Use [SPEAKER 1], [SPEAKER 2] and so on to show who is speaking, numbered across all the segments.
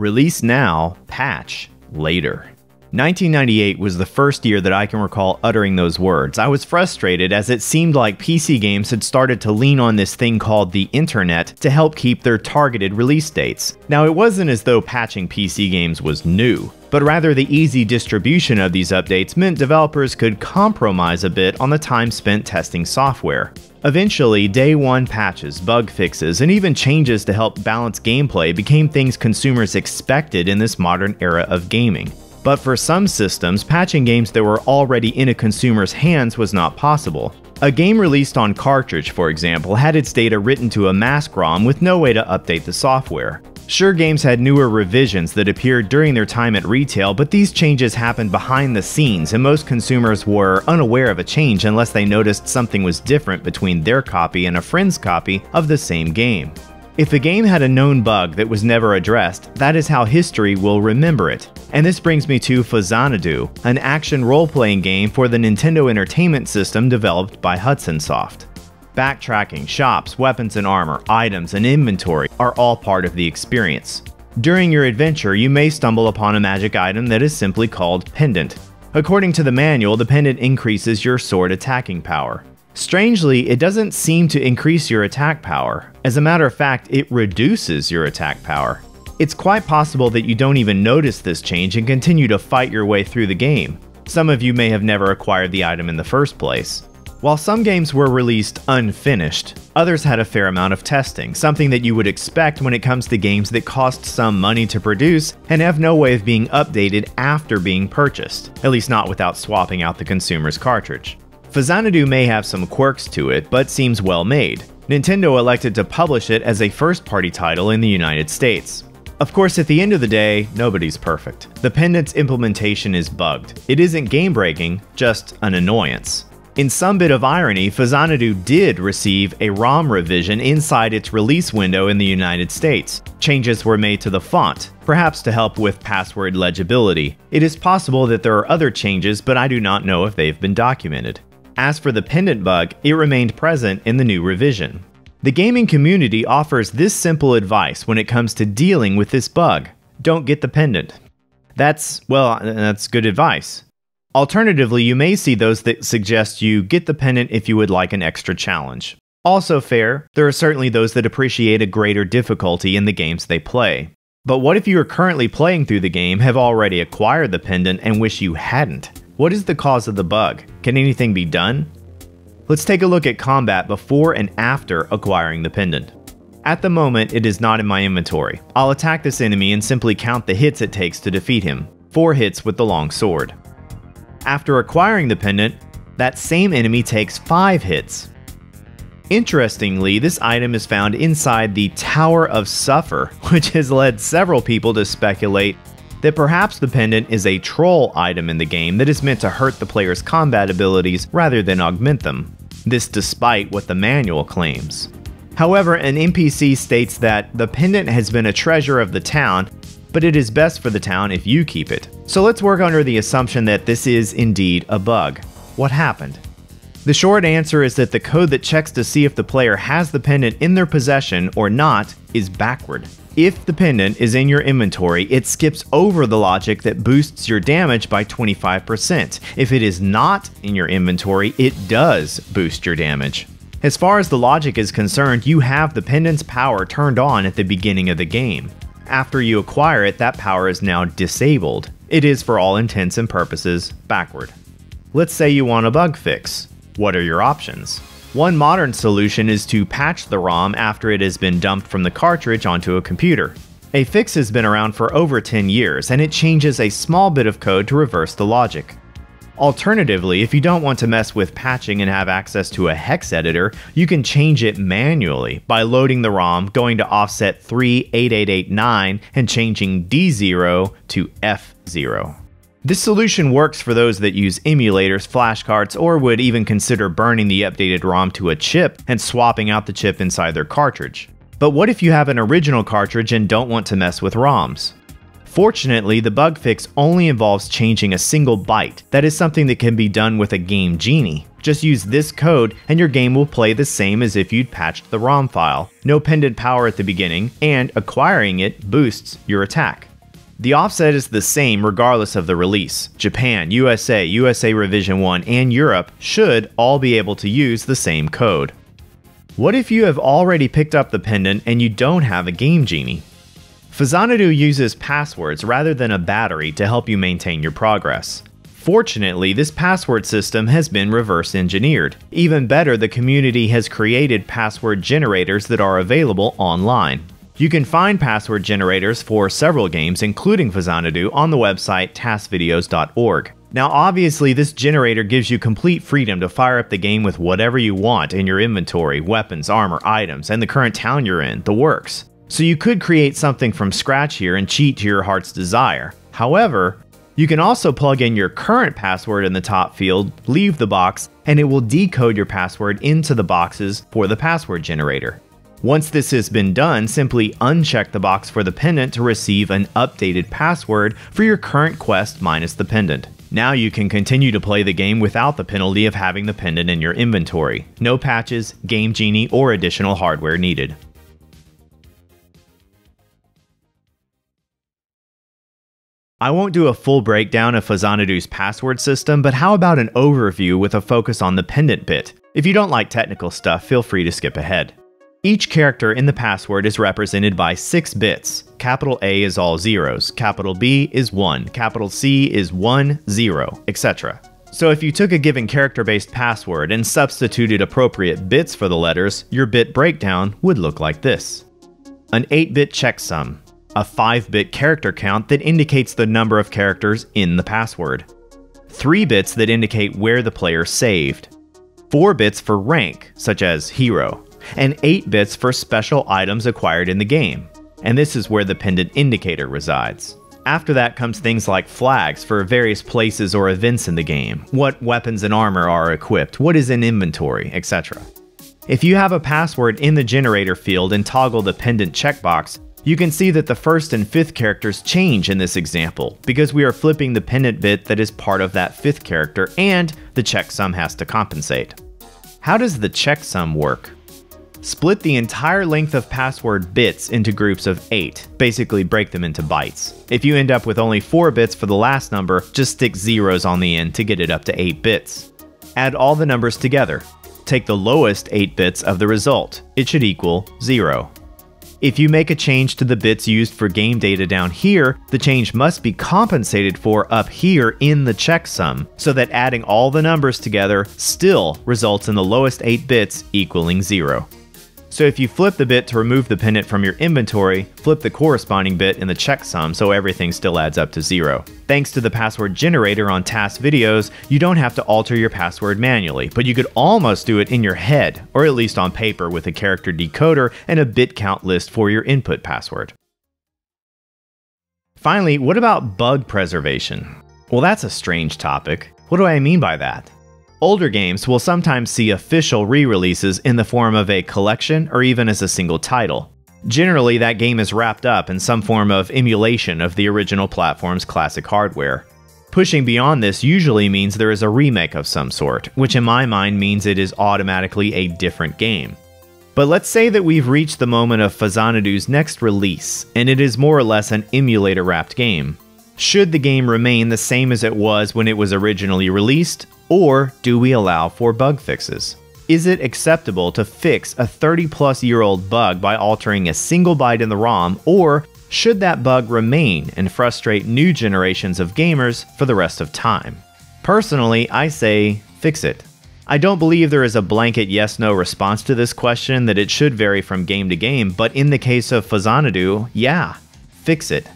[SPEAKER 1] Release now, patch later. 1998 was the first year that I can recall uttering those words. I was frustrated as it seemed like PC games had started to lean on this thing called the internet to help keep their targeted release dates. Now, it wasn't as though patching PC games was new, but rather the easy distribution of these updates meant developers could compromise a bit on the time spent testing software. Eventually, day one patches, bug fixes, and even changes to help balance gameplay became things consumers expected in this modern era of gaming. But for some systems, patching games that were already in a consumer's hands was not possible. A game released on cartridge, for example, had its data written to a mask ROM with no way to update the software. Sure, games had newer revisions that appeared during their time at retail, but these changes happened behind the scenes, and most consumers were unaware of a change unless they noticed something was different between their copy and a friend's copy of the same game. If a game had a known bug that was never addressed, that is how history will remember it. And this brings me to Faxanadu, an action role-playing game for the Nintendo Entertainment System developed by Hudson Soft. Backtracking, shops, weapons and armor, items, and inventory are all part of the experience. During your adventure, you may stumble upon a magic item that is simply called Pendant. According to the manual, the pendant increases your sword attacking power. Strangely, it doesn't seem to increase your attack power. As a matter of fact, it reduces your attack power. It's quite possible that you don't even notice this change and continue to fight your way through the game. Some of you may have never acquired the item in the first place. While some games were released unfinished, others had a fair amount of testing, something that you would expect when it comes to games that cost some money to produce and have no way of being updated after being purchased, at least not without swapping out the consumer's cartridge. Faxanadu may have some quirks to it, but seems well made. Nintendo elected to publish it as a first party title in the United States. Of course, at the end of the day, nobody's perfect. The pendant's implementation is bugged. It isn't game breaking, just an annoyance. In some bit of irony, Faxanadu did receive a ROM revision inside its release window in the United States. Changes were made to the font, perhaps to help with password legibility. It is possible that there are other changes, but I do not know if they've been documented. As for the pendant bug, it remained present in the new revision. The gaming community offers this simple advice when it comes to dealing with this bug don't get the pendant. That's, well, that's good advice. Alternatively, you may see those that suggest you get the pendant if you would like an extra challenge. Also fair, there are certainly those that appreciate a greater difficulty in the games they play. But what if you are currently playing through the game, have already acquired the pendant, and wish you hadn't? What is the cause of the bug? Can anything be done? Let's take a look at combat before and after acquiring the pendant. At the moment, it is not in my inventory. I'll attack this enemy and simply count the hits it takes to defeat him. 4 hits with the long sword. After acquiring the pendant, that same enemy takes 5 hits. Interestingly, this item is found inside the Tower of Suffer, which has led several people to speculate that perhaps the pendant is a troll item in the game that is meant to hurt the player's combat abilities rather than augment them. This despite what the manual claims. However, an NPC states that the pendant has been a treasure of the town, but it is best for the town if you keep it. So let's work under the assumption that this is indeed a bug. What happened? The short answer is that the code that checks to see if the player has the pendant in their possession or not is backward. If the pendant is in your inventory, it skips over the logic that boosts your damage by 25%. If it is not in your inventory, it does boost your damage. As far as the logic is concerned, you have the pendant's power turned on at the beginning of the game. After you acquire it, that power is now disabled. It is, for all intents and purposes, backward. Let's say you want a bug fix. What are your options? One modern solution is to patch the ROM after it has been dumped from the cartridge onto a computer. A fix has been around for over 10 years, and it changes a small bit of code to reverse the logic. Alternatively, if you don't want to mess with patching and have access to a hex editor, you can change it manually by loading the ROM, going to offset 38889, and changing D0 to F0. This solution works for those that use emulators, flashcards, or would even consider burning the updated ROM to a chip and swapping out the chip inside their cartridge. But what if you have an original cartridge and don't want to mess with ROMs? Fortunately, the bug fix only involves changing a single byte. That is something that can be done with a Game Genie. Just use this code and your game will play the same as if you'd patched the ROM file. No pendant power at the beginning, and acquiring it boosts your attack. The offset is the same regardless of the release. Japan, USA, USA Revision 1, and Europe should all be able to use the same code. What if you have already picked up the pendant and you don't have a Game Genie? Faxanadu uses passwords rather than a battery to help you maintain your progress. Fortunately, this password system has been reverse engineered. Even better, the community has created password generators that are available online. You can find password generators for several games, including Faxanadu, on the website tasvideos.org. Now, obviously, this generator gives you complete freedom to fire up the game with whatever you want in your inventory weapons, armor, items, and the current town you're in, the works. So you could create something from scratch here and cheat to your heart's desire. However, you can also plug in your current password in the top field, leave the box, and it will decode your password into the boxes for the password generator. Once this has been done, simply uncheck the box for the pendant to receive an updated password for your current quest minus the pendant. Now you can continue to play the game without the penalty of having the pendant in your inventory. No patches, Game Genie, or additional hardware needed. I won't do a full breakdown of Faxanadu's password system, but how about an overview with a focus on the pendant bit? If you don't like technical stuff, feel free to skip ahead. Each character in the password is represented by six bits. Capital A is all zeros, capital B is 1, capital C is 1, 0, etc. So if you took a given character-based password and substituted appropriate bits for the letters, your bit breakdown would look like this. An 8-bit checksum, a 5-bit character count that indicates the number of characters in the password, 3 bits that indicate where the player saved, 4 bits for rank, such as hero, and 8 bits for special items acquired in the game. And this is where the pendant indicator resides. After that comes things like flags for various places or events in the game, what weapons and armor are equipped, what is in inventory, etc. If you have a password in the generator field and toggle the pendant checkbox, you can see that the first and fifth characters change in this example, because we are flipping the pendant bit that is part of that fifth character and the checksum has to compensate. How does the checksum work? Split the entire length of password bits into groups of 8, basically break them into bytes. If you end up with only 4 bits for the last number, just stick zeros on the end to get it up to 8 bits. Add all the numbers together. Take the lowest 8 bits of the result. It should equal 0. If you make a change to the bits used for game data down here, the change must be compensated for up here in the checksum, so that adding all the numbers together still results in the lowest 8 bits equaling 0. So if you flip the bit to remove the pendant from your inventory, flip the corresponding bit in the checksum so everything still adds up to zero. Thanks to the password generator on TASVideos, you don't have to alter your password manually, but you could almost do it in your head, or at least on paper with a character decoder and a bit count list for your input password. Finally, what about bug preservation? Well, that's a strange topic. What do I mean by that? Older games will sometimes see official re releases in the form of a collection or even as a single title. Generally, that game is wrapped up in some form of emulation of the original platform's classic hardware. Pushing beyond this usually means there is a remake of some sort, which in my mind means it is automatically a different game. But let's say that we've reached the moment of Faxanadu's next release, and it is more or less an emulator wrapped game. Should the game remain the same as it was when it was originally released, or do we allow for bug fixes? Is it acceptable to fix a 30 plus year old bug by altering a single byte in the ROM, or should that bug remain and frustrate new generations of gamers for the rest of time? Personally, I say fix it. I don't believe there is a blanket yes no response to this question that it should vary from game to game, but in the case of Faxanadu, yeah, fix it.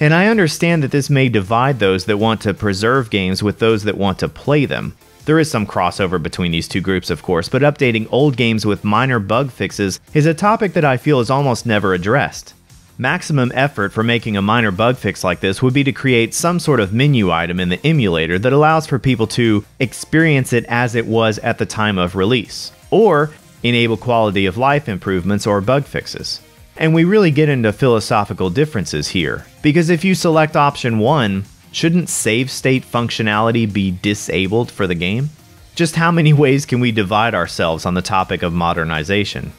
[SPEAKER 1] And I understand that this may divide those that want to preserve games with those that want to play them. There is some crossover between these two groups, of course, but updating old games with minor bug fixes is a topic that I feel is almost never addressed. Maximum effort for making a minor bug fix like this would be to create some sort of menu item in the emulator that allows for people to experience it as it was at the time of release, or enable quality of life improvements or bug fixes. And we really get into philosophical differences here, because if you select option 1, shouldn't save state functionality be disabled for the game? Just how many ways can we divide ourselves on the topic of modernization?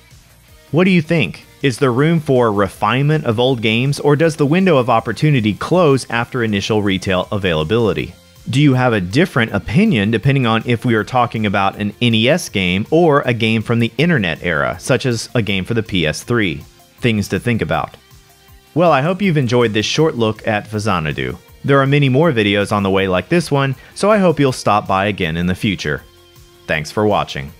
[SPEAKER 1] What do you think? Is there room for refinement of old games, or does the window of opportunity close after initial retail availability? Do you have a different opinion depending on if we are talking about an NES game or a game from the internet era, such as a game for the PS3? Things to think about. Well, I hope you've enjoyed this short look at Faxanadu. There are many more videos on the way like this one, so I hope you'll stop by again in the future. Thanks for watching.